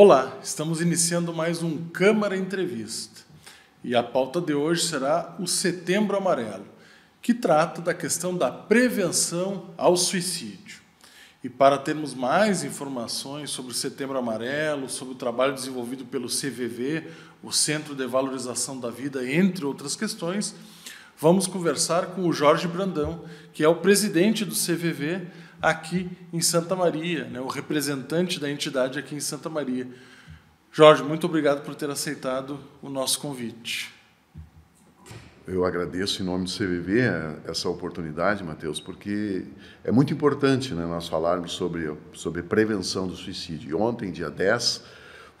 Olá, estamos iniciando mais um Câmara Entrevista. E a pauta de hoje será o Setembro Amarelo, que trata da questão da prevenção ao suicídio. E para termos mais informações sobre o Setembro Amarelo, sobre o trabalho desenvolvido pelo CVV, o Centro de Valorização da Vida, entre outras questões, vamos conversar com o Jorge Brandão, que é o presidente do CVV aqui em Santa Maria, né, o representante da entidade aqui em Santa Maria. Jorge, muito obrigado por ter aceitado o nosso convite. Eu agradeço em nome do CVV essa oportunidade, Matheus, porque é muito importante né, nós falarmos sobre, sobre prevenção do suicídio. E ontem, dia 10,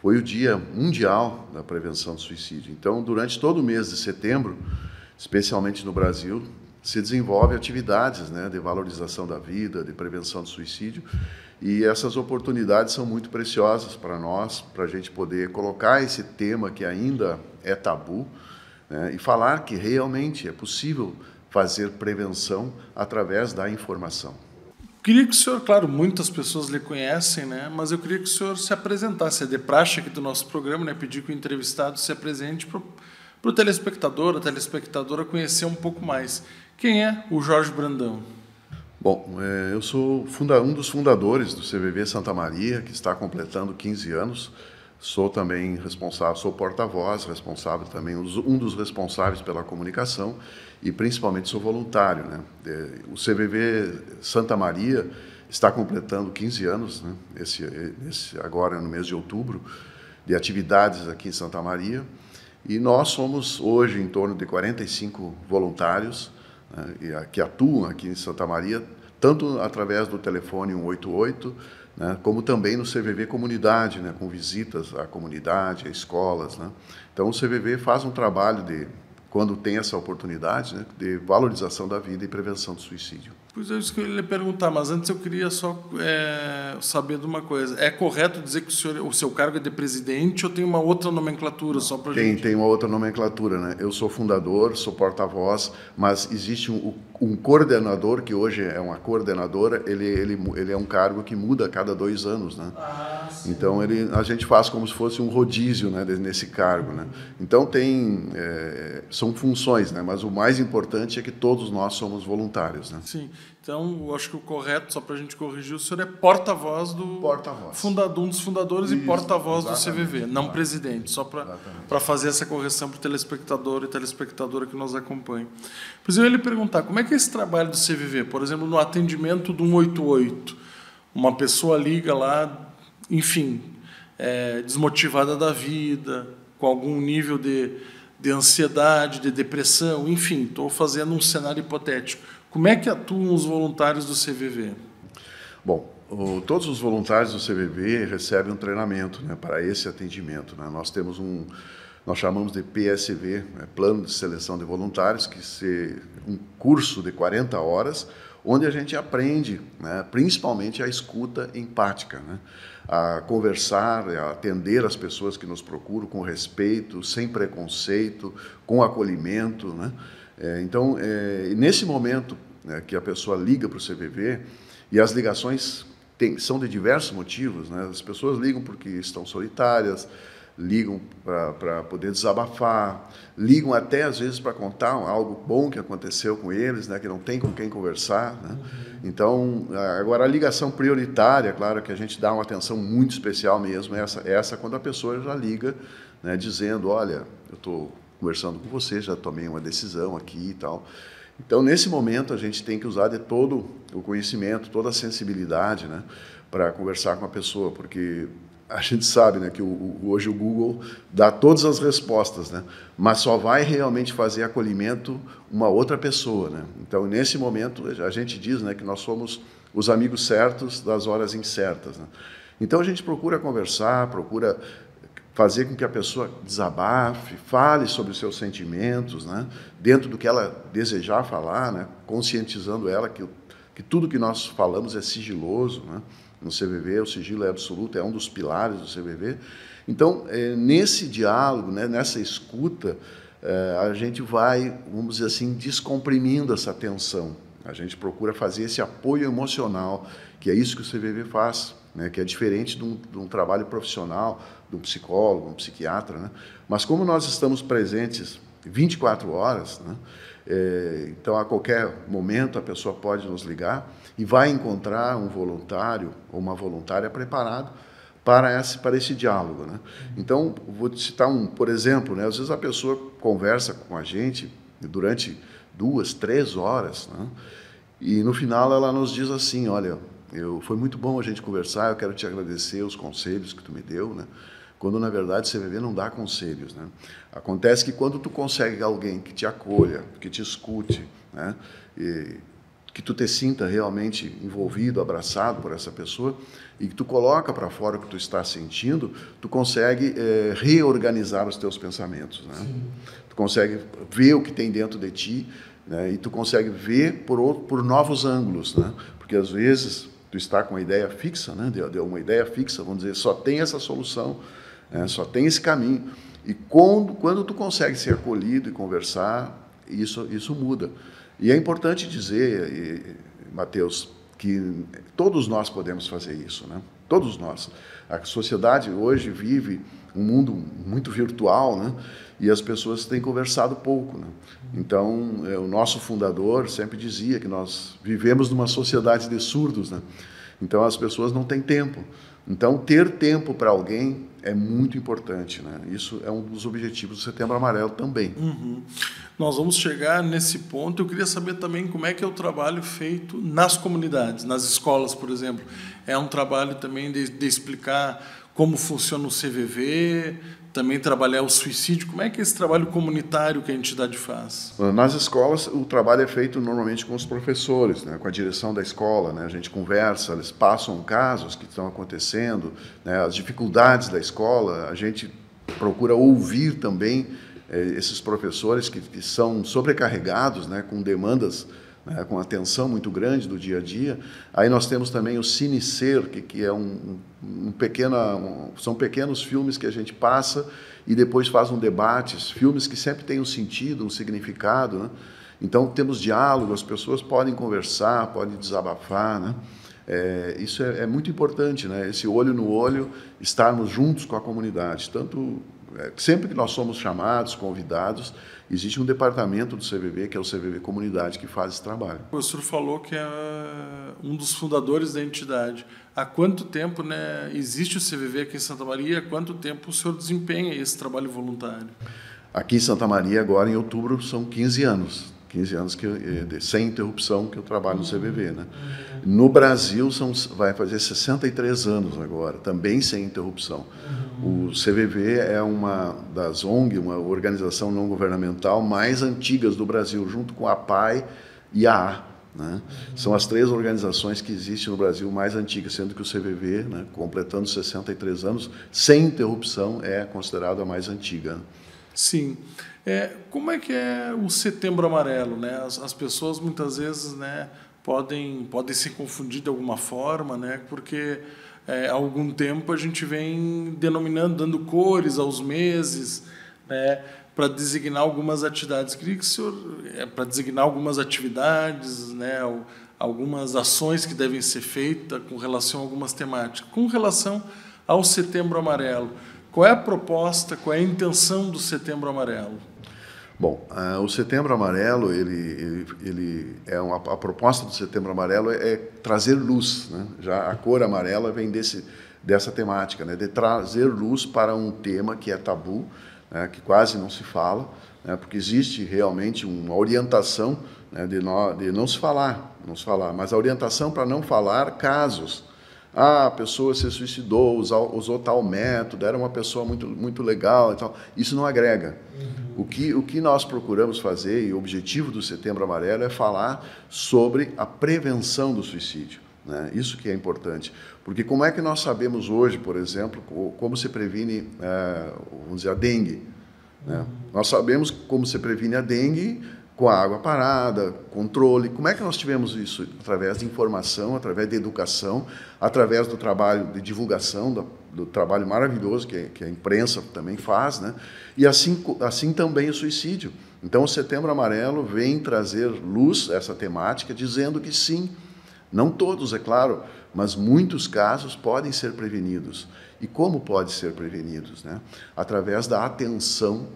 foi o Dia Mundial da Prevenção do Suicídio. Então, durante todo o mês de setembro, especialmente no Brasil, se desenvolve atividades né, de valorização da vida, de prevenção do suicídio. E essas oportunidades são muito preciosas para nós, para a gente poder colocar esse tema que ainda é tabu né, e falar que realmente é possível fazer prevenção através da informação. Queria que o senhor, claro, muitas pessoas lhe conhecem, né? Mas eu queria que o senhor se apresentasse. É de praxe aqui do nosso programa, né? Pedir que o entrevistado se apresente para o telespectador, a telespectadora conhecer um pouco mais. Quem é o Jorge Brandão? Bom, é, eu sou um dos fundadores do CVV Santa Maria, que está completando 15 anos. Sou também responsável, sou porta-voz, responsável também, um dos responsáveis pela comunicação e principalmente sou voluntário. Né? O CVV Santa Maria está completando 15 anos, né? esse, esse, agora no mês de outubro, de atividades aqui em Santa Maria. E nós somos hoje em torno de 45 voluntários né? que atuam aqui em Santa Maria, tanto através do telefone 188, né, como também no CVV Comunidade, né, com visitas à comunidade, a escolas. Né. Então, o CVV faz um trabalho de, quando tem essa oportunidade, né, de valorização da vida e prevenção do suicídio. Pois é isso que eu ia lhe perguntar, mas antes eu queria só é, saber de uma coisa. É correto dizer que o, senhor, o seu cargo é de presidente ou tem uma outra nomenclatura só para tem, gente? Tem uma outra nomenclatura, né? Eu sou fundador, sou porta-voz, mas existe um, um coordenador, que hoje é uma coordenadora, ele, ele, ele é um cargo que muda a cada dois anos, né? Ah, então, ele, a gente faz como se fosse um rodízio né, nesse cargo, né? Então, tem, é, são funções, né? Mas o mais importante é que todos nós somos voluntários, né? Sim. Então, eu acho que o correto, só para a gente corrigir, o senhor é porta-voz do... Porta-voz. Fundador, um dos fundadores Isso, e porta-voz do CVV, não claro. presidente, só para fazer essa correção para o telespectador e telespectadora que nos acompanha. Pois eu ia lhe perguntar, como é que é esse trabalho do CVV? Por exemplo, no atendimento do 188, uma pessoa liga lá, enfim, é, desmotivada da vida, com algum nível de, de ansiedade, de depressão, enfim, estou fazendo um cenário hipotético como é que atuam os voluntários do CVV? Bom, o, todos os voluntários do CVV recebem um treinamento né, para esse atendimento. Né? Nós temos um, nós chamamos de PSV, né, Plano de Seleção de Voluntários, que é um curso de 40 horas, onde a gente aprende, né, principalmente a escuta empática, né, a conversar, a atender as pessoas que nos procuram com respeito, sem preconceito, com acolhimento, né, é, então, é, nesse momento né, que a pessoa liga para o CVV, e as ligações tem, são de diversos motivos, né? as pessoas ligam porque estão solitárias, ligam para poder desabafar, ligam até às vezes para contar algo bom que aconteceu com eles, né, que não tem com quem conversar. Né? Então, agora a ligação prioritária, claro que a gente dá uma atenção muito especial mesmo, essa, essa quando a pessoa já liga né, dizendo, olha, eu estou conversando com você, já tomei uma decisão aqui e tal. Então, nesse momento, a gente tem que usar de todo o conhecimento, toda a sensibilidade, né, para conversar com a pessoa, porque a gente sabe né, que o, hoje o Google dá todas as respostas, né, mas só vai realmente fazer acolhimento uma outra pessoa. Né? Então, nesse momento, a gente diz né, que nós somos os amigos certos das horas incertas. Né? Então, a gente procura conversar, procura fazer com que a pessoa desabafe, fale sobre os seus sentimentos, né? dentro do que ela desejar falar, né? conscientizando ela que, que tudo que nós falamos é sigiloso. Né? No CVV, o sigilo é absoluto, é um dos pilares do CVV. Então, é, nesse diálogo, né? nessa escuta, é, a gente vai, vamos dizer assim, descomprimindo essa tensão. A gente procura fazer esse apoio emocional, que é isso que o CVV faz né, que é diferente de um, de um, trabalho profissional, de um psicólogo, um psiquiatra. Né? Mas como nós estamos presentes 24 horas, né, é, então a qualquer momento a pessoa pode nos ligar e vai encontrar um voluntário ou uma voluntária preparado para esse, para esse diálogo. Né? Então, vou citar um, por exemplo, né, às vezes a pessoa conversa com a gente durante duas, três horas, né? e no final ela nos diz assim, olha, eu, foi muito bom a gente conversar, eu quero te agradecer os conselhos que tu me deu, né? quando na verdade CVV não dá conselhos. Né? Acontece que quando tu consegue alguém que te acolha, que te escute, né? E, que tu te sinta realmente envolvido, abraçado por essa pessoa e que tu coloca para fora o que tu está sentindo, tu consegue é, reorganizar os teus pensamentos, né? Tu consegue ver o que tem dentro de ti né? e tu consegue ver por, outro, por novos ângulos, né? Porque às vezes tu está com uma ideia fixa, né? De, de uma ideia fixa, vamos dizer, só tem essa solução, né? só tem esse caminho. E quando, quando tu consegue ser acolhido e conversar, isso, isso muda. E é importante dizer, Mateus, que todos nós podemos fazer isso, né? Todos nós. A sociedade hoje vive um mundo muito virtual, né? E as pessoas têm conversado pouco, né? Então, é, o nosso fundador sempre dizia que nós vivemos numa sociedade de surdos, né? Então, as pessoas não têm tempo. Então, ter tempo para alguém é muito importante. Né? Isso é um dos objetivos do Setembro Amarelo também. Uhum. Nós vamos chegar nesse ponto. Eu queria saber também como é que é o trabalho feito nas comunidades, nas escolas, por exemplo. É um trabalho também de, de explicar como funciona o CVV, também trabalhar o suicídio. Como é que é esse trabalho comunitário que a entidade faz? Nas escolas, o trabalho é feito normalmente com os professores, né, com a direção da escola. Né, a gente conversa, eles passam casos que estão acontecendo, né, as dificuldades da escola. A gente procura ouvir também eh, esses professores que, que são sobrecarregados, né, com demandas né, com atenção muito grande do dia a dia. Aí nós temos também o Cine que, é um, um pequena, um, são pequenos filmes que a gente passa e depois faz um debate, filmes que sempre têm um sentido, um significado. Né? Então temos diálogo, as pessoas podem conversar, podem desabafar. Né? É, isso é, é, muito importante, né? esse olho no olho, estarmos juntos com a comunidade, tanto sempre que nós somos chamados, convidados, existe um departamento do CVV, que é o CVV Comunidade, que faz esse trabalho. O senhor falou que é um dos fundadores da entidade. Há quanto tempo né, existe o CVV aqui em Santa Maria? Há quanto tempo o senhor desempenha esse trabalho voluntário? Aqui em Santa Maria, agora em outubro, são 15 anos. 15 anos que eu, eh, sem interrupção que eu trabalho no CVV, né? No Brasil são vai fazer 63 anos agora, também sem interrupção. O CVV é uma das ONG, uma organização não governamental mais antigas do Brasil, junto com a PAI e a A. Né? São as três organizações que existem no Brasil mais antigas, sendo que o CVV, né, completando 63 anos, sem interrupção, é considerado a mais antiga. Sim. É, como é que é o Setembro Amarelo? Né? As, as pessoas muitas vezes né, podem, podem se confundir de alguma forma, né? porque é, há algum tempo a gente vem denominando, dando cores aos meses, né, para designar algumas atividades. Queria que o senhor, é, para designar algumas atividades, né, algumas ações que devem ser feitas com relação a algumas temáticas. Com relação ao Setembro Amarelo, qual é a proposta, qual é a intenção do Setembro Amarelo? Bom, uh, o Setembro Amarelo, ele, ele, ele é uma, a proposta do Setembro Amarelo é, é, trazer luz, né? Já a cor amarela vem desse dessa temática, né? De trazer luz para um tema que é tabu, né? que quase não se fala, né? Porque existe realmente uma orientação né? de, não, de não se falar, não se falar, mas a orientação para não falar casos ah, a pessoa se suicidou, usou, usou, tal método, era uma pessoa muito, muito legal e tal. Isso não agrega. Uhum. O, que, o que nós procuramos fazer, e o objetivo do Setembro Amarelo, é falar sobre a prevenção do suicídio. Né? Isso que é importante. Porque como é que nós sabemos hoje, por exemplo, como se previne, é, vamos dizer, a dengue? Né? Nós sabemos como se previne a dengue com a água parada, controle. Como é que nós tivemos isso? Através de informação, através de educação, através do trabalho de divulgação, do, do trabalho maravilhoso que, que, a imprensa também faz, né? E assim, assim também o suicídio. Então, o Setembro Amarelo vem trazer luz a essa temática, dizendo que sim, Não todos, é claro, mas muitos casos podem ser prevenidos. E como pode ser prevenidos? Né? Através da atenção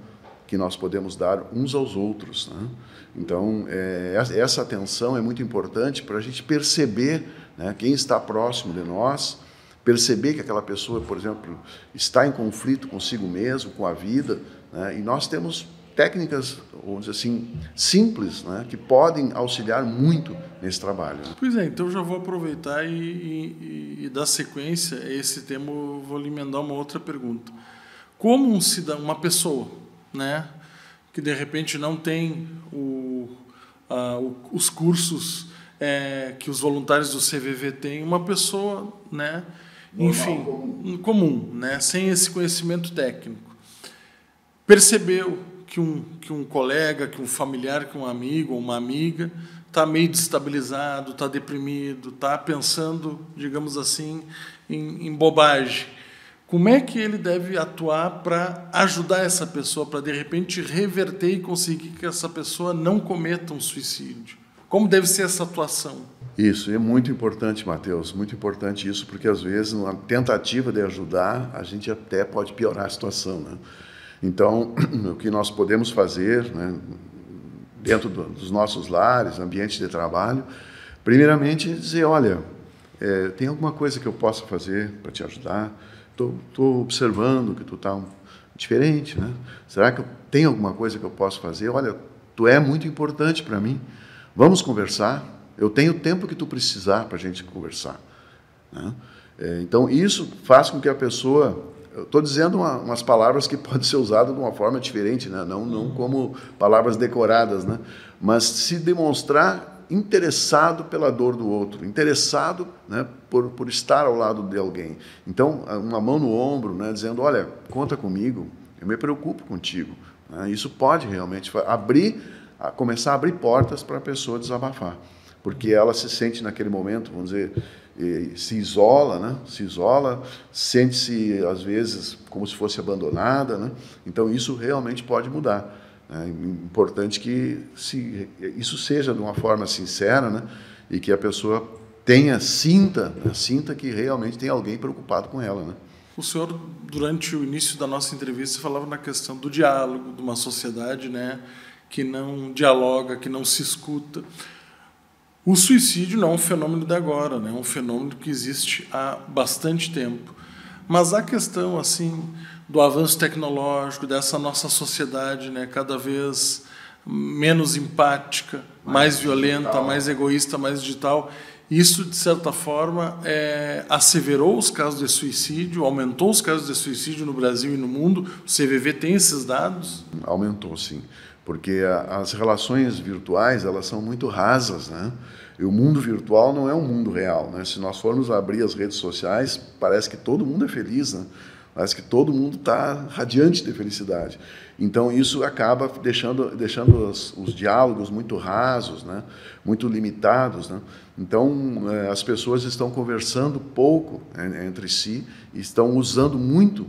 que nós podemos dar uns aos outros. Né? Então, é, essa atenção é muito importante para a gente perceber né, quem está próximo de nós, perceber que aquela pessoa, por exemplo, está em conflito consigo mesmo, com a vida, né, e nós temos técnicas, vamos dizer assim, simples, né, que podem auxiliar muito nesse trabalho. Né? Pois é, então já vou aproveitar e, e, e dar sequência a esse tema, vou lhe emendar uma outra pergunta. Como um cidadão, uma pessoa, né, que de repente não tem o, o, os cursos é, que os voluntários do CVV têm, uma pessoa, né, enfim, comum. comum, né, sem esse conhecimento técnico, percebeu que um, que um colega, que um familiar, que um amigo ou uma amiga está meio destabilizado, está deprimido, está pensando, digamos assim, em, em bobagem. Como é que ele deve atuar para ajudar essa pessoa, para de repente reverter e conseguir que essa pessoa não cometa um suicídio? Como deve ser essa atuação? Isso, é muito importante, Mateus, muito importante isso, porque às vezes, numa tentativa de ajudar, a gente até pode piorar a situação. Né? Então, o que nós podemos fazer, né, dentro do, dos nossos lares, ambientes de trabalho, primeiramente dizer: olha, é, tem alguma coisa que eu possa fazer para te ajudar? Estou observando que tu está diferente, né? Será que tem alguma coisa que eu posso fazer? Olha, tu é muito importante para mim. Vamos conversar. Eu tenho o tempo que tu precisar para a gente conversar. Né? É, então, isso faz com que a pessoa estou dizendo uma, umas palavras que podem ser usadas de uma forma diferente, né? não, não como palavras decoradas, né? mas se demonstrar interessado pela dor do outro, interessado né, por, por estar ao lado de alguém. Então, uma mão no ombro, né, dizendo: Olha, conta comigo, eu me preocupo contigo. Né? Isso pode realmente abrir, começar a abrir portas para a pessoa desabafar, porque ela se sente naquele momento, vamos dizer, se isola, né? se isola, sente-se às vezes como se fosse abandonada, né? então isso realmente pode mudar. É importante que se, isso seja de uma forma sincera né? e que a pessoa tenha, sinta, né? sinta que realmente tem alguém preocupado com ela. Né? O senhor, durante o início da nossa entrevista, falava na questão do diálogo, de uma sociedade né, que não dialoga, que não se escuta. O suicídio não é um fenômeno de agora, né? é um fenômeno que existe há bastante tempo. Mas a questão assim do avanço tecnológico, dessa nossa sociedade né, cada vez menos empática, mais, mais violenta, digital. mais egoísta, mais digital, isso, de certa forma, é, asseverou os casos de suicídio, aumentou os casos de suicídio no Brasil e no mundo. O CVV tem esses dados? Aumentou, sim porque as relações virtuais elas são muito rasas, né? O mundo virtual não é um mundo real, né? Se nós formos abrir as redes sociais, parece que todo mundo é feliz, né? Parece que todo mundo está radiante de felicidade. Então isso acaba deixando, deixando os, os diálogos muito rasos, né? Muito limitados, né? Então é, as pessoas estão conversando pouco é, entre si, estão usando muito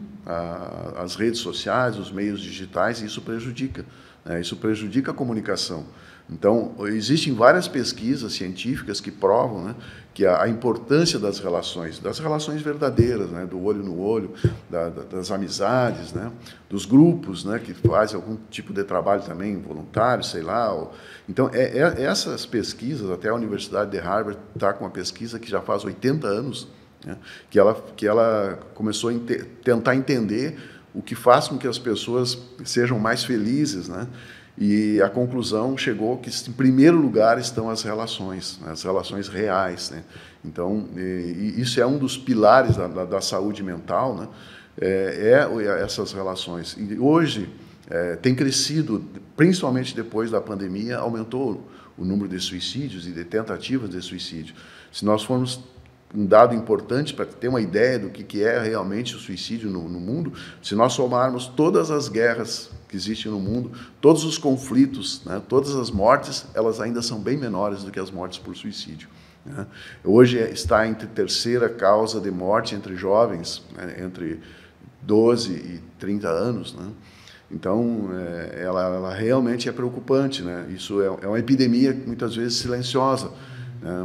as redes sociais, os meios digitais, e isso prejudica. Né? Isso prejudica a comunicação. Então, existem várias pesquisas científicas que provam né, que a, a, importância das relações, das relações verdadeiras, né, do olho no olho, da, da, das amizades, né, dos grupos né, que fazem algum tipo de trabalho também voluntário, sei lá. Ou, então, é, é, essas pesquisas, até a Universidade de Harvard está com uma pesquisa que já faz 80 anos, né, que, ela, que ela começou a tentar entender o que faz com que as pessoas sejam mais felizes, né? E a conclusão chegou que, em primeiro lugar, estão as relações, né? as relações reais. Né? Então, isso é um dos pilares da, da, da saúde mental, né? É, é, essas relações. E hoje é, tem crescido, principalmente depois da pandemia, aumentou o número de suicídios e de tentativas de suicídio. Se nós formos um dado importante para ter uma ideia do que, que é realmente o suicídio no, no, mundo, se nós somarmos todas as guerras que existem no mundo, todos os conflitos, né, todas as mortes, elas ainda são bem menores do que as mortes por suicídio. Né? Hoje está entre terceira causa de morte entre jovens, né, entre 12 e 30 anos. Né? Então, é, ela, ela, realmente é preocupante. Né? Isso é, é uma epidemia muitas vezes silenciosa?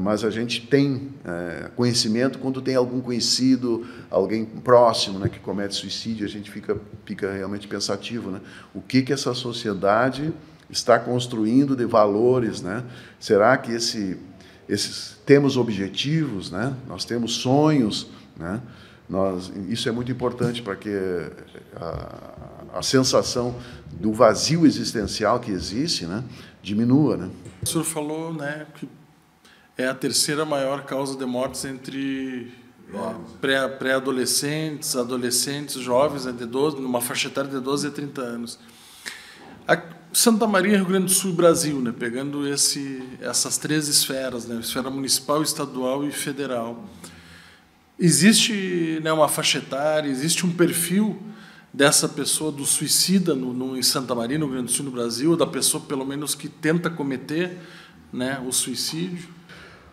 Mas a gente tem é, conhecimento quando tem algum conhecido, alguém próximo né, que comete suicídio, a gente fica, fica realmente pensativo. Né? O que, que essa sociedade está construindo de valores? Né? Será que esse, esses temos objetivos, né? nós temos sonhos? Né? Nós, isso é muito importante para que a, a sensação do vazio existencial que existe né, diminua. Né? O senhor falou né, que é a terceira maior causa de mortes entre é, pré-adolescentes, adolescentes, jovens, né, de 12, numa faixa etária de 12 a 30 anos. A Santa Maria, Rio Grande do Sul e Brasil, né, pegando esse, essas três esferas, né, esfera municipal, estadual e federal. Existe né, uma faixa etária, existe um perfil dessa pessoa, do suicida no, no, em Santa Maria, no Rio Grande do Sul, no Brasil, da pessoa, pelo menos, que tenta cometer né, o suicídio?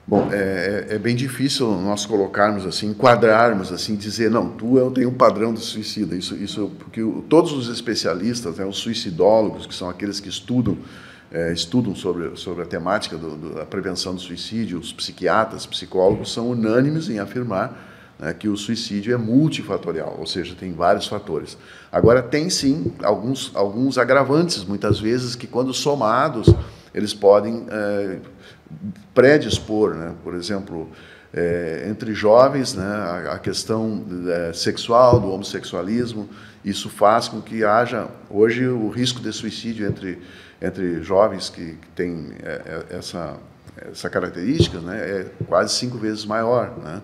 Bom, é, é, é, bem difícil nós colocarmos assim, enquadrarmos assim, dizer não, tu eu tenho um padrão de suicida. Isso, isso porque todos os especialistas, né, os suicidólogos, que são aqueles que estudam é, estudam sobre sobre a temática do, do, da prevenção do suicídio, os psiquiatras, psicólogos são unânimes em afirmar né, que o suicídio é multifatorial, ou seja, tem vários fatores. Agora tem sim alguns alguns agravantes, muitas vezes que quando somados eles podem é, predispor, né? por exemplo, é, entre jovens, né, a, a questão é, sexual, do homossexualismo, isso faz com que haja, hoje, o risco de suicídio entre, entre jovens que, que têm é, é essa, essa característica né, é quase cinco vezes maior. Né?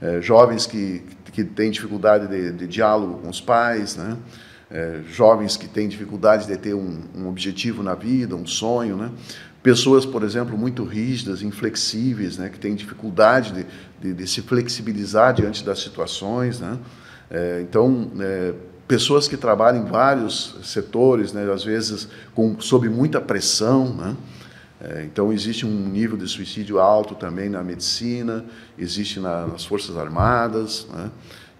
É, jovens que, que têm dificuldade de, de diálogo com os pais, né? É, jovens que têm dificuldade de ter um, um, objetivo na vida, um sonho, né? Pessoas, por exemplo, muito rígidas, inflexíveis, né, que têm dificuldade de, de, de se flexibilizar diante das situações. Né? É, então, é, pessoas que trabalham em vários setores, né, às vezes com, sob muita pressão. Né? É, então, existe um nível de suicídio alto também na medicina, existe na, nas Forças Armadas. Né?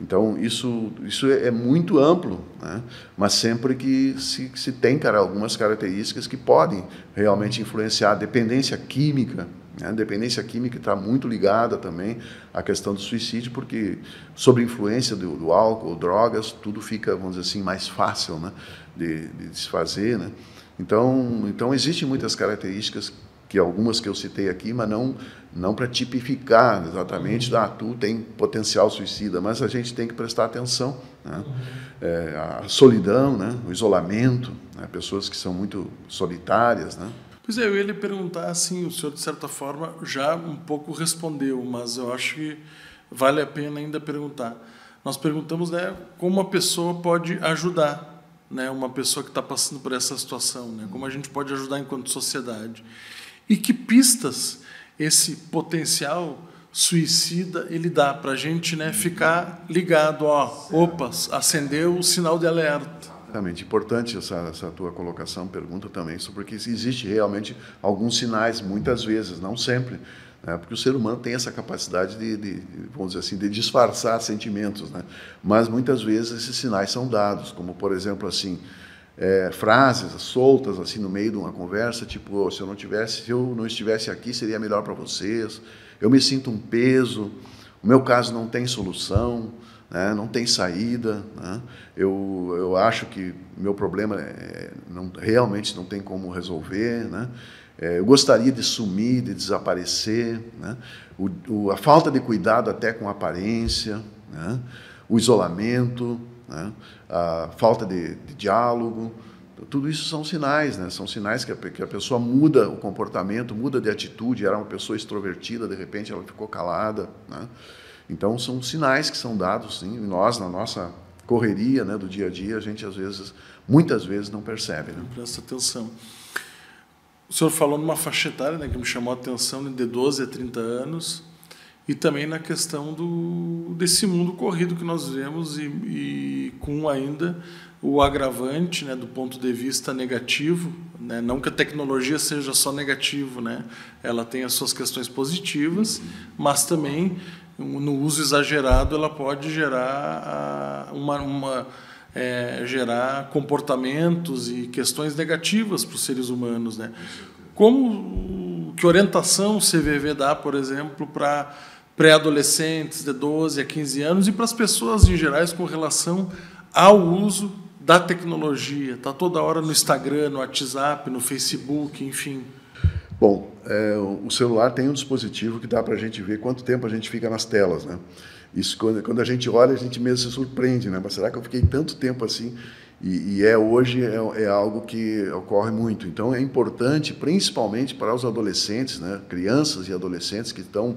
Então, isso, isso é, é muito amplo, né? mas sempre que se, se tem cara, algumas características que podem realmente influenciar a dependência química. Né? A dependência química está muito ligada também à questão do suicídio, porque sobre influência do, do álcool, drogas, tudo fica, vamos dizer assim, mais fácil né? de, de se fazer. Né? Então, então, existem muitas características que algumas que eu citei aqui, mas não não para tipificar exatamente, ah, tu tem potencial suicida, mas a gente tem que prestar atenção. Né? É, a solidão, né? o isolamento, né? pessoas que são muito solitárias. Né? Pois é, eu ia lhe perguntar assim, o senhor de certa forma já um pouco respondeu, mas eu acho que vale a pena ainda perguntar. Nós perguntamos né, como uma pessoa pode ajudar né, uma pessoa que está passando por essa situação, né, como a gente pode ajudar enquanto sociedade. E que pistas esse potencial suicida ele dá para a gente né, ficar ligado, ó, opa, acendeu o sinal de alerta. Realmente importante essa, essa tua colocação, pergunta também sobre que existe realmente alguns sinais, muitas vezes, não sempre, né, porque o ser humano tem essa capacidade de, de, vamos dizer assim, de disfarçar sentimentos, né, mas muitas vezes esses sinais são dados, como por exemplo assim, é, frases soltas assim no meio de uma conversa, tipo, oh, se eu não tivesse, se eu não estivesse aqui, seria melhor para vocês. Eu me sinto um peso. O meu caso não tem solução, né? não tem saída. Né? Eu, eu acho que meu problema é, não, realmente não tem como resolver. Né? É, eu gostaria de sumir, de desaparecer. Né? O, o, a falta de cuidado até com a aparência, né? o isolamento né? a falta de, de, diálogo, tudo isso são sinais, né? são sinais que a, que a, pessoa muda o comportamento, muda de atitude, era uma pessoa extrovertida, de repente ela ficou calada. Né? Então, são sinais que são dados, sim, e nós, na nossa correria né, do dia a dia, a gente às vezes, muitas vezes, não percebe. Né? Presta atenção. O senhor falou numa faixa etária né, que me chamou a atenção, de 12 a 30 anos, e também na questão do, desse mundo corrido que nós vivemos e, e com ainda o agravante né, do ponto de vista negativo, né, não que a tecnologia seja só negativo, né, ela tem as suas questões positivas, mas também no uso exagerado ela pode gerar uma, uma é, gerar comportamentos e questões negativas para os seres humanos, né? Como que orientação o CVV dá, por exemplo, para pré-adolescentes de 12 a 15 anos e para as pessoas em geral com relação ao uso da tecnologia? Está toda hora no Instagram, no WhatsApp, no Facebook, enfim. Bom, é, o celular tem um dispositivo que dá para a gente ver quanto tempo a gente fica nas telas, né? Isso quando, quando a gente olha a gente mesmo se surpreende, né? Mas será que eu fiquei tanto tempo assim? E, e é hoje é, é, algo que ocorre muito. Então é importante, principalmente para os adolescentes, né? Crianças e adolescentes que estão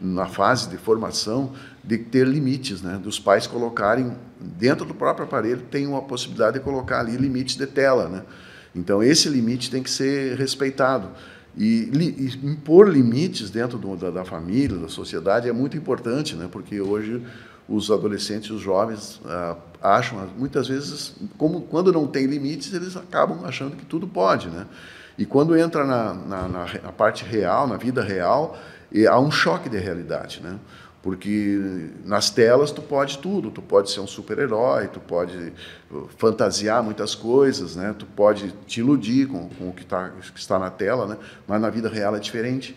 na fase de formação, de ter limites, né? Dos pais colocarem dentro do próprio aparelho tem uma possibilidade de colocar ali limites de tela, né? Então esse limite tem que ser respeitado. E, e impor limites dentro do, da, da, família, da sociedade, é muito importante, né? porque hoje os adolescentes, os jovens ah, acham, muitas vezes, como quando não tem limites, eles acabam achando que tudo pode. Né? E quando entra na, na, na, na parte real, na vida real, há um choque de realidade. Né? Porque nas telas tu pode tudo, tu pode ser um super-herói, tu pode uh, fantasiar muitas coisas, né? tu pode te iludir com, com o que, tá, que está na tela, né? mas na vida real é diferente.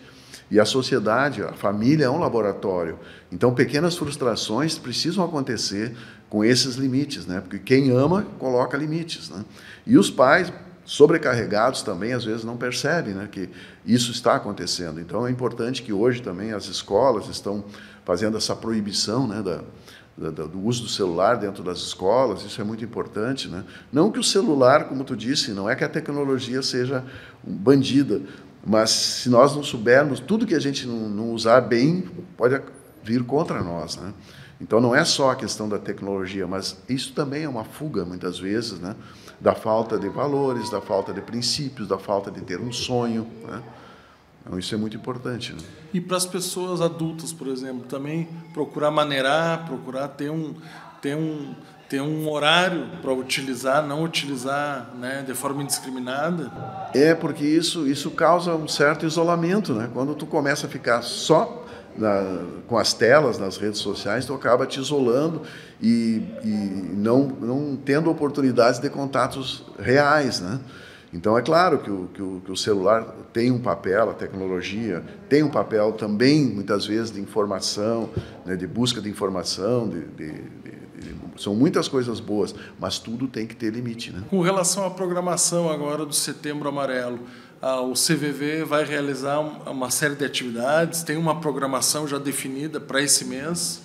E a sociedade, a família é um laboratório. Então, pequenas frustrações precisam acontecer com esses limites, né? porque quem ama coloca limites. Né? E os pais, sobrecarregados também, às vezes não percebem né? que isso está acontecendo. Então, é importante que hoje também as escolas estão fazendo essa proibição né, da, do uso do celular dentro das escolas, isso é muito importante. Né? Não que o celular, como tu disse, não é que a tecnologia seja bandida, mas se nós não soubermos, tudo que a gente não, não usar bem pode vir contra nós. Né? Então não é só a questão da tecnologia, mas isso também é uma fuga, muitas vezes, né? da falta de valores, da falta de princípios, da falta de ter um sonho. Né? Então, isso é muito importante. Né? E para as pessoas adultas, por exemplo, também procurar maneirar, procurar ter um, ter um, ter um horário para utilizar, não utilizar né, de forma indiscriminada. É, porque isso, isso causa um certo isolamento. Né? Quando tu começa a ficar só na, com as telas nas redes sociais, tu acaba te isolando e, e não, não tendo oportunidades de contatos reais. Né? Então, é claro que o, que o, que o celular tem um papel, a tecnologia tem um papel também, muitas vezes, de informação, né, de busca de informação, de, de, de, são muitas coisas boas, mas tudo tem que ter limite. Né? Com relação à programação agora do Setembro Amarelo, o CVV vai realizar uma série de atividades, tem uma programação já definida para esse mês?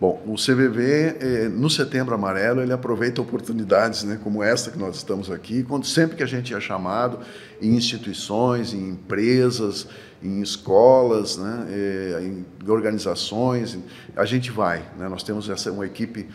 Bom, o CVV, eh, no Setembro Amarelo, ele aproveita oportunidades né, como esta que nós estamos aqui, quando sempre que a gente é chamado em instituições, em empresas, em escolas, né, eh, em organizações, a gente vai. Né, nós temos essa, uma equipe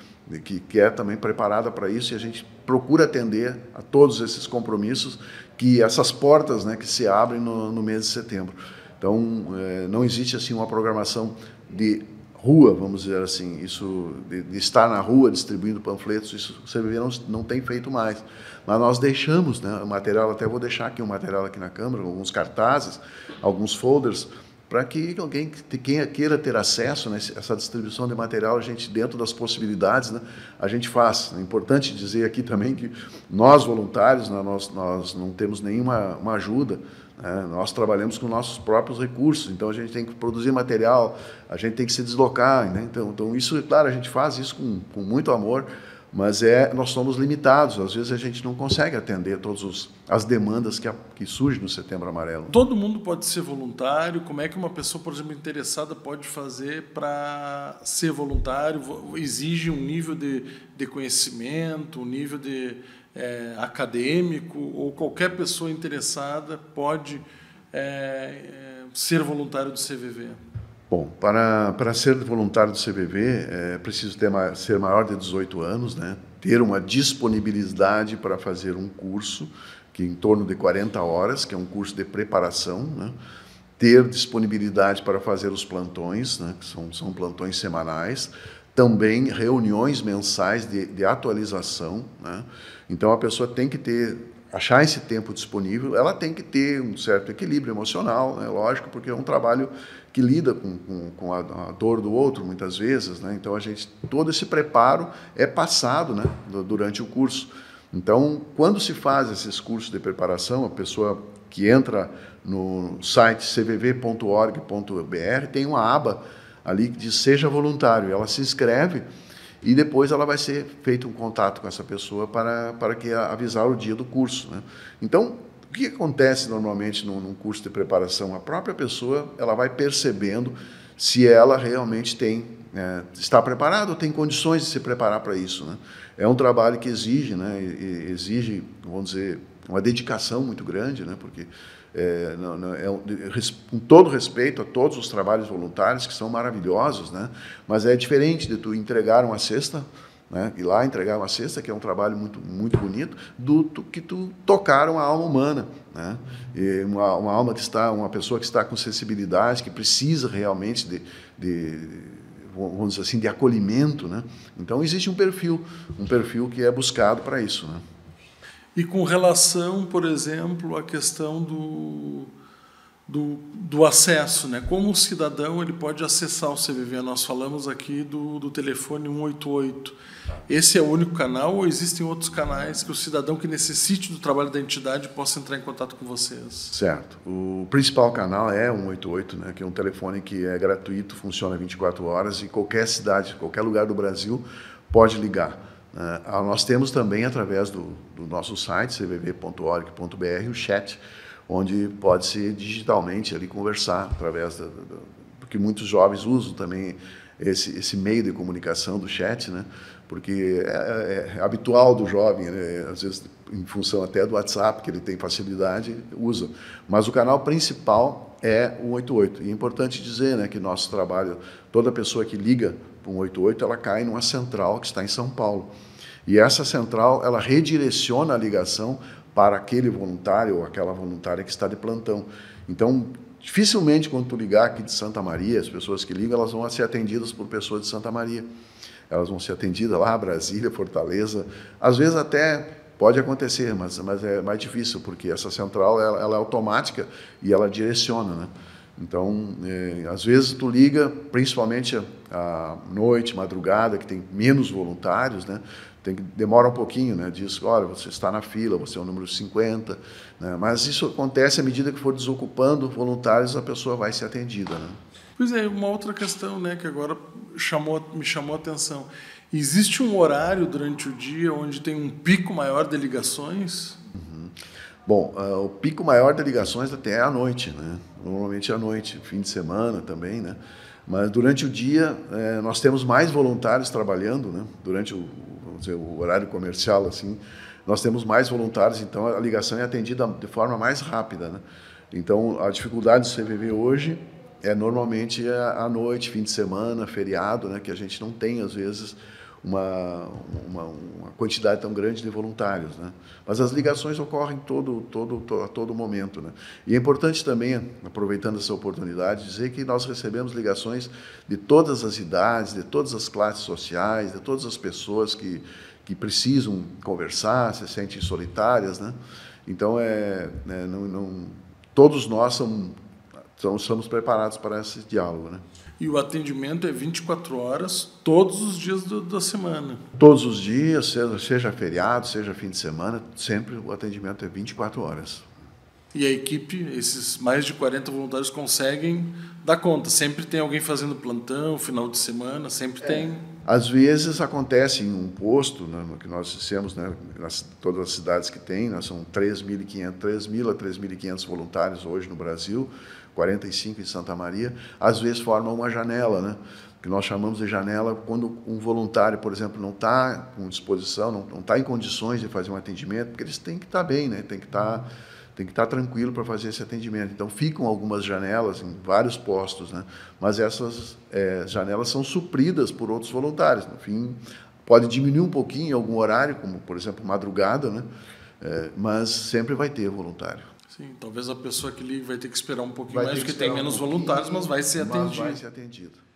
que, que é também preparada para isso e a gente procura atender a todos esses compromissos, que essas portas né, que se abrem no, no mês de setembro. Então, eh, não existe assim uma programação de rua, vamos dizer assim, isso de, de, estar na rua distribuindo panfletos, isso o CVV não, não tem feito mais. Mas nós deixamos né, o material, até vou deixar aqui um material aqui na Câmara, alguns cartazes, alguns folders, para que alguém quem queira ter acesso né, essa distribuição de material, a gente, dentro das possibilidades, né, a gente faz. É importante dizer aqui também que nós, voluntários, né, nós, nós não temos nenhuma uma ajuda, né? Nós trabalhamos com nossos próprios recursos, então a gente tem que produzir material, a gente tem que se deslocar. Né? Então, então, isso, claro, a gente faz isso com, com muito amor, mas é, nós somos limitados. Às vezes a gente não consegue atender todas as demandas que, a, que surgem no Setembro Amarelo. Todo mundo pode ser voluntário. Como é que uma pessoa, por exemplo, interessada pode fazer para ser voluntário? Exige um nível de, de conhecimento, um nível de é, acadêmico ou qualquer pessoa interessada pode é, é ser voluntário do CVV? Bom, para, para ser voluntário do CVV é preciso ter, ser maior de 18 anos, né? ter uma disponibilidade para fazer um curso, que é em torno de 40 horas, que é um curso de preparação, né? ter disponibilidade para fazer os plantões, né? que são, são plantões semanais, também reuniões mensais de, de atualização. Né? Então a pessoa tem que ter, achar esse tempo disponível, ela tem que ter um certo equilíbrio emocional, né? lógico, porque é um trabalho que lida com, com, com a, a, dor do outro muitas vezes. Né? Então a gente todo esse preparo é passado né? durante o curso. Então, quando se faz esses cursos de preparação, a pessoa que entra no site cvv.org.br tem uma aba ali que diz seja voluntário. Ela se inscreve e depois ela vai ser feito um contato com essa pessoa para, para que avisar o dia do curso. Né? Então, o que acontece normalmente num, num, curso de preparação? A própria pessoa ela vai percebendo se ela realmente tem é, está preparada ou tem condições de se preparar para isso. Né? É um trabalho que exige, né, exige, vamos dizer, uma dedicação muito grande, né, porque é, não, não, é, com todo respeito a todos os trabalhos voluntários que são maravilhosos, né, mas é diferente de tu entregar uma cesta, né, ir lá entregar uma cesta, que é um trabalho muito muito bonito, do tu, que tu tocar uma alma humana, né, e uma, uma alma que está, uma pessoa que está com sensibilidade, que precisa realmente de, de vamos dizer assim, de acolhimento, né? Então existe um perfil, um perfil que é buscado para isso, né? E com relação, por exemplo, à questão do, do, do, acesso, né? Como o cidadão ele pode acessar o CVV? Nós falamos aqui do, do telefone 188. Esse é o único canal ou existem outros canais que o cidadão que necessite do trabalho da entidade possa entrar em contato com vocês? Certo. O principal canal é 188, né, que é um telefone que é gratuito, funciona 24 horas e qualquer cidade, qualquer lugar do Brasil pode ligar. Uh, nós temos também, através do, do nosso site, cvv.org.br, o chat, onde pode-se digitalmente ali conversar, através da, da, porque muitos jovens usam também esse, esse meio de comunicação do chat, né? porque é, é, é habitual do jovem, né? às vezes em função até do WhatsApp, que ele tem facilidade, usa. Mas o canal principal é o 188. E é importante dizer né, que nosso trabalho, toda pessoa que liga para o 188, ela cai numa central que está em São Paulo. E essa central, ela redireciona a ligação para aquele voluntário ou aquela voluntária que está de plantão. Então, dificilmente quando tu ligar aqui de Santa Maria, as pessoas que ligam, elas vão ser atendidas por pessoas de Santa Maria. Elas vão ser atendidas lá, Brasília, Fortaleza. Às vezes até pode acontecer, mas, mas é mais difícil, porque essa central ela, ela é automática e ela direciona, né? Então, é, às vezes tu liga, principalmente à noite, madrugada, que tem menos voluntários, né? tem que demora um pouquinho, né? Diz, olha, você está na fila, você é o número 50, né? Mas isso acontece à medida que for desocupando voluntários, a pessoa vai ser atendida, né? Pois é, uma outra questão, né, que agora chamou, me chamou a atenção. Existe um horário durante o dia onde tem um pico maior de ligações? Uhum. Bom, uh, o pico maior de ligações até é à noite, né? Normalmente é à noite, fim de semana também, né? Mas durante o dia eh, nós temos mais voluntários trabalhando, né? Durante o, dizer, o horário comercial, assim, nós temos mais voluntários, então a ligação é atendida de forma mais rápida. Né? Então, a dificuldade do CVV hoje é normalmente à noite, fim de semana, feriado, né? que a gente não tem, às vezes, uma, uma, uma, quantidade tão grande de voluntários, né? Mas as ligações ocorrem todo, todo, a todo momento, né? E é importante também, aproveitando essa oportunidade, dizer que nós recebemos ligações de todas as idades, de todas as classes sociais, de todas as pessoas que, que precisam conversar, se sentem solitárias, né? Então, é, é não, não, todos nós somos, somos preparados para esse diálogo, né? E o atendimento é 24 horas, todos os dias do, da semana. Todos os dias, seja, seja feriado, seja fim de semana, sempre o atendimento é 24 horas. E a equipe, esses mais de 40 voluntários conseguem dar conta. Sempre tem alguém fazendo plantão, final de semana, sempre é. tem. Às vezes acontece em um posto, né, que nós dissemos, né, nas, todas as cidades que tem, nós são 3.500, 3.000 a 3.500 voluntários hoje no Brasil, 45 em Santa Maria, às vezes formam uma janela, né? que nós chamamos de janela quando um voluntário, por exemplo, não está com disposição, não está em condições de fazer um atendimento, porque eles têm que estar tá bem, né? tem que estar tá, tem que estar tá tranquilo para fazer esse atendimento. Então, ficam algumas janelas em vários postos, né? mas essas é, janelas são supridas por outros voluntários. No fim, pode diminuir um pouquinho em algum horário, como, por exemplo, madrugada, né? É, mas sempre vai ter voluntário. Sim, talvez a pessoa que liga vai ter que esperar um pouquinho vai mais, porque tem menos um voluntários, mas vai ser atendido. vai ser atendido.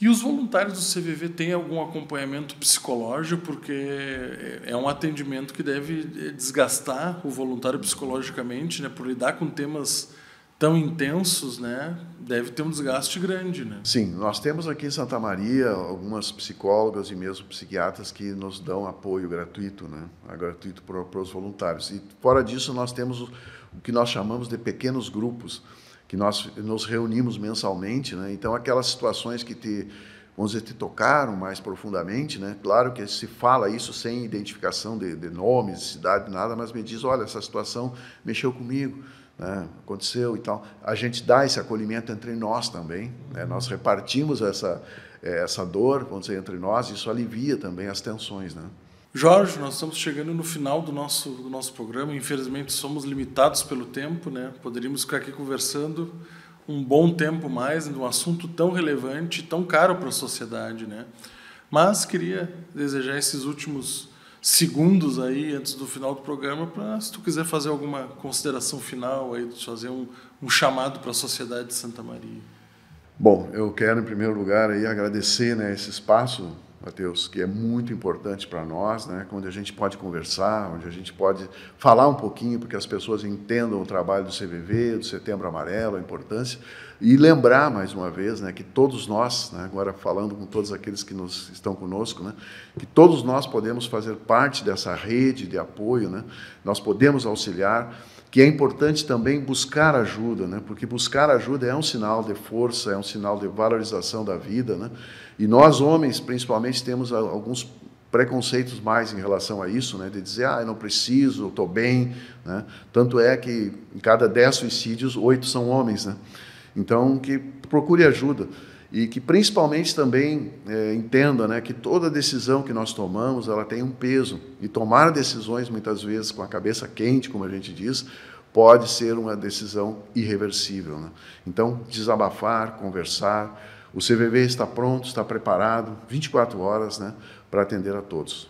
E os voluntários do CVV têm algum acompanhamento psicológico, porque é um atendimento que deve desgastar o voluntário psicologicamente, né, por lidar com temas tão intensos, né, deve ter um desgaste grande, né? Sim, nós temos aqui em Santa Maria algumas psicólogas e mesmo psiquiatras que nos dão apoio gratuito, né, gratuito para, os voluntários. E fora disso nós temos o que nós chamamos de pequenos grupos, que nós nos reunimos mensalmente, né? Então aquelas situações que te vamos dizer, te tocaram mais profundamente, né? Claro que se fala isso sem identificação de, de nomes, de cidade, nada, mas me diz, olha, essa situação mexeu comigo, né? aconteceu e tal. A gente dá esse acolhimento entre nós também, né? nós repartimos essa, eh, essa dor, vamos dizer, entre nós, isso alivia também as tensões, né? Jorge, nós estamos chegando no final do nosso, do nosso programa. Infelizmente, somos limitados pelo tempo, né? Poderíamos ficar aqui conversando um bom tempo mais de um assunto tão relevante, tão caro para a sociedade, né? Mas queria desejar esses últimos segundos aí antes do final do programa para se tu quiser fazer alguma consideração final aí, fazer um, um chamado para a sociedade de Santa Maria. Bom, eu quero em primeiro lugar aí agradecer né, esse espaço Mateus, que é muito importante para nós, né? onde a gente pode conversar, onde a gente pode falar um pouquinho, porque as pessoas entendam o trabalho do CVV, do Setembro Amarelo, a importância, e lembrar mais uma vez né, que todos nós, né, agora falando com todos aqueles que nos, estão conosco, né, que todos nós podemos fazer parte dessa rede de apoio, né, nós podemos auxiliar que é importante também buscar ajuda, né? porque buscar ajuda é um sinal de força, é um sinal de valorização da vida. Né? E nós, homens, principalmente, temos alguns preconceitos mais em relação a isso, né? de dizer, ah, eu não preciso, eu estou bem. Né? Tanto é que em cada dez suicídios, oito são homens. Né? Então, que procure ajuda e que principalmente também é, entenda né, que toda decisão que nós tomamos ela tem um peso e tomar decisões muitas vezes com a cabeça quente, como a gente diz, pode ser uma decisão irreversível. Né? Então, desabafar, conversar, o CVV está pronto, está preparado, 24 horas né, para atender a todos.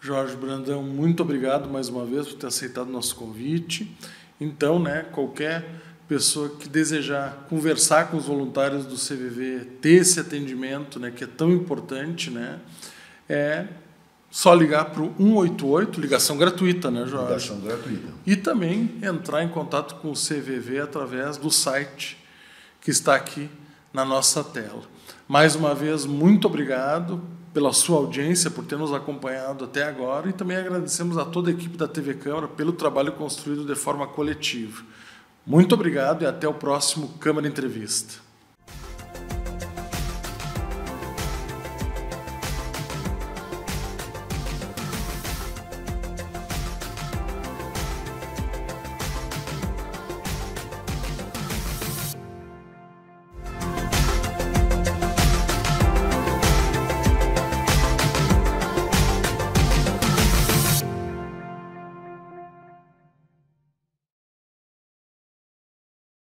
Jorge Brandão, muito obrigado mais uma vez por ter aceitado o nosso convite. Então, né, qualquer pessoa que desejar conversar com os voluntários do CVV, ter esse atendimento, né, que é tão importante, né, é só ligar para o 188, ligação gratuita, né, Jorge? Ligação gratuita. E também entrar em contato com o CVV através do site que está aqui na nossa tela. Mais uma vez, muito obrigado pela sua audiência, por ter nos acompanhado até agora e também agradecemos a toda a equipe da TV Câmara pelo trabalho construído de forma coletiva. Muito obrigado e até o próximo Câmara Entrevista.